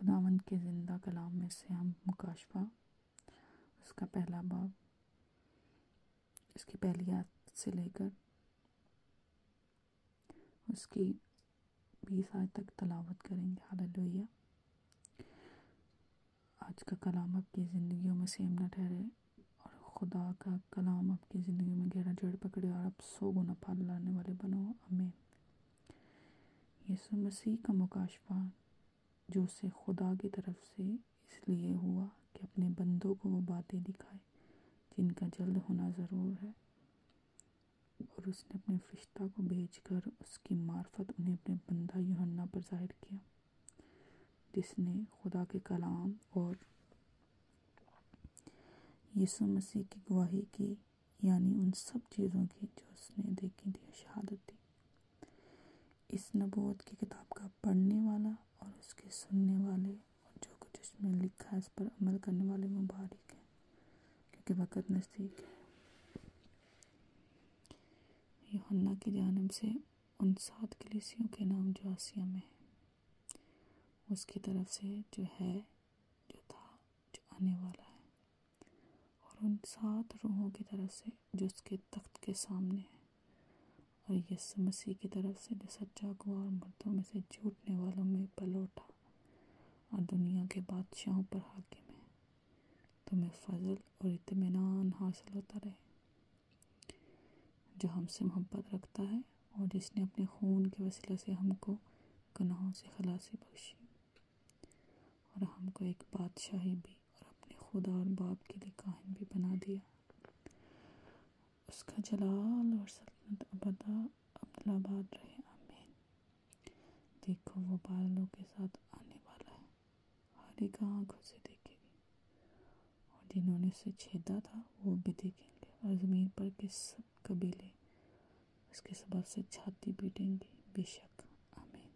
खुदावंद के ज़िंदा कलाम में से हम मुकाशफा उसका पहला बाब इसकी पहली आयत से लेकर उसकी बीस आयत तक तलावत करेंगे। हालेलुया। आज का कलाम आपकी ज़िंदगियों में सेम न ठहरे और खुदा का कलाम आपकी ज़िंदगी में गहरा जड़ पकड़े और आप सौ गुना फल लाने वाले बनो। अमीन यीशु मसीह का मुकाशफा जो उसे खुदा की तरफ़ से इसलिए हुआ कि अपने बंदों को वो बातें दिखाए, जिनका जल्द होना ज़रूर है। और उसने अपने फरिश्ता को भेजकर उसकी मार्फत उन्हें अपने बंदा यूहन्ना पर ज़ाहिर किया, जिसने खुदा के कलाम और यीशु मसीह की गवाही की, यानी उन सब चीज़ों की जो उसने देखी थी, शहादत दी। इस नबूत की किताब का पढ़ने वाला सुनने वाले और जो कुछ इसमें लिखा है, इस पर अमल करने वाले मुबारक हैं, क्योंकि वक़्त नज़दीक है। यूहन्ना की जानब से उन सात कलिसियों के नाम जो आसिया में है, उसकी तरफ़ से जो है, जो था, जो आने वाला है, और उन सात रूहों की तरफ़ से जो उसके तख्त के सामने है, और यीशु मसीह की तरफ़ से जो सच्चा गवाह और मर्दों में से झूठने वालों में पल उठा और दुनिया के बादशाहों पर हाकिम है। तुम्हें फजल और इतमान हासिल होता रहे। जो हमसे मोहब्बत रखता है और जिसने अपने खून के वसीले से हमको गुनाहों से खलासी बख्शी। और हमको एक बादशाही भी और अपने खुदा और बाप के लिए काहिम भी बना दिया। उसका जलाल और सल्तनत अबदा अब्दुलाबाद रहे, आमीन। देखो वो बादलों के साथ हर एक आँखों से देखेगी। और जिन्होंने उसे छेदा था, वो भी देखेंगे। और ज़मीन पर के सब कबीले उसके सबब से छाती पीटेंगे। बेशक, आमीन।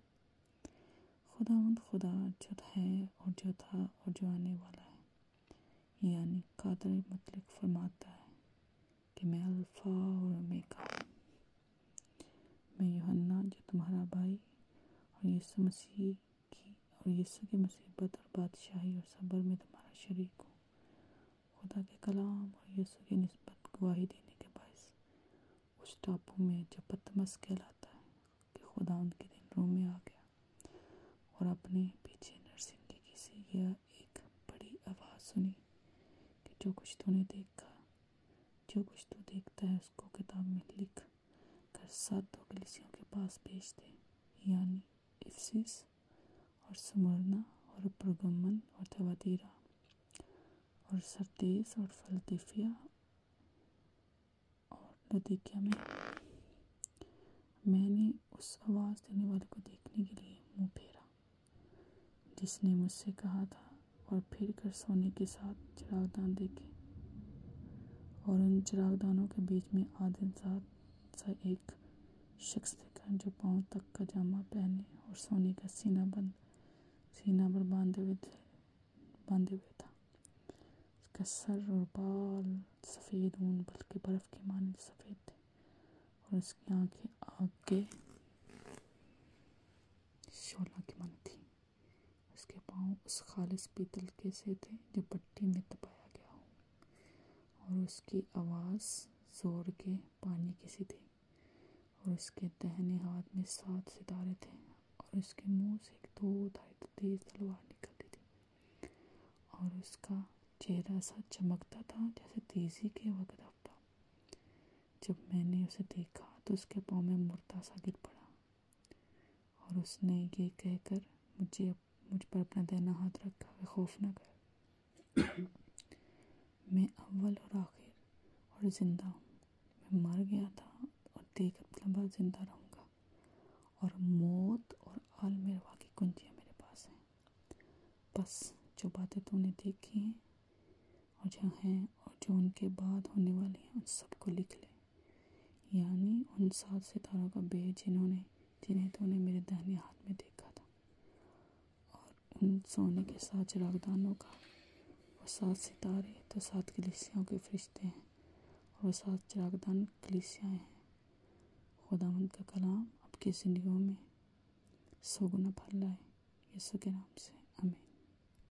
खुदावंद खुदा जो है और जो था और जो आने वाला है, यानी कादर मतलब फरमाता है कि मैं अल्फ़ा और ओमेगा मैं यूहन्ना, जो तुम्हारा भाई और यीशु मसीह की और यीशु की मुसीबत और बादशाही और सब्र में तुम्हारा शरीक हो। खुदा के कलाम और यीशु की नस्बत गवाही देने के बायस उस टापू में जो पतमस कहलाता है कि खुदा उनके दिन रूम में आ गया और अपने पीछे नरसिंह की सी यह एक बड़ी आवाज़ सुनी कि जो कुछ तूने देखा, जो कुछ तू देखता है उसको किताब में लिख, कर सातों कलिसियों के पास भेज दे। यानी इफ्सिस और समरना और पुरगमन और तवातीरा और सरतेस और फलतिफिया और लदिकिया में। मैंने उस आवाज़ देने वाले को देखने के लिए मुँह फेरा, जिसने मुझसे कहा था और फिर कर सोने के साथ चिरागदान देखे और उन चिरागदानों के बीच में आदिम साथ सा एक शख्स देखा जो पाँव तक का जामा पहने और सोने का सीना बंद सीना पर बांधे हुए थे, बांधे हुए था। उसका सर और बाल सफ़ेद ऊन बल्कि बर्फ़ के माने सफ़ेद थे। और उसकी आँखें आग के शोला की मानी थी। उसके पाँव उस खालिश पीतल के से थे, जो पट्टी में तपाया गया हो। और उसकी आवाज़ ज़ोर के पानी की सी थी। और उसके दहने हाथ में सात सितारे थे। और उसके मुँह से एक दो धाई तेज तलवार निकलती थी। और उसका चेहरा सा चमकता था जैसे तेज़ी के वक्त हफ़्ता जब मैंने उसे देखा तो उसके पाँव में मुर्दा सा गिर पड़ा। और उसने ये कहकर मुझे मुझ पर अपना देना हाथ रखा वे खौफ न कर। मैं अव्वल और आखिर और ज़िंदा हूँ। मैं मर गया था और देख लंबा ज़िंदा रहूँगा। और मौत और आल मेरवा की कुंजियाँ मेरे पास हैं। बस जो बातें तूने देखी हैं और जो हैं और जो उनके बाद होने वाली हैं, उन सबको लिख ले। यानी उन सात सितारों का बेज जिन्होंने, जिन्हें तूने मेरे दाहिने हाथ में देखा था। और उन सोने के सात चिरागदानों का, वो सात सितारे तो सात कलिसियाओं के फरिश्ते हैं और वो सात चिरागदान कलिसियाँ हैं। खुदावंद का कलाम आपकी ज़िंदगियों में सौ गुना फल लाए यीशु के नाम से अमीन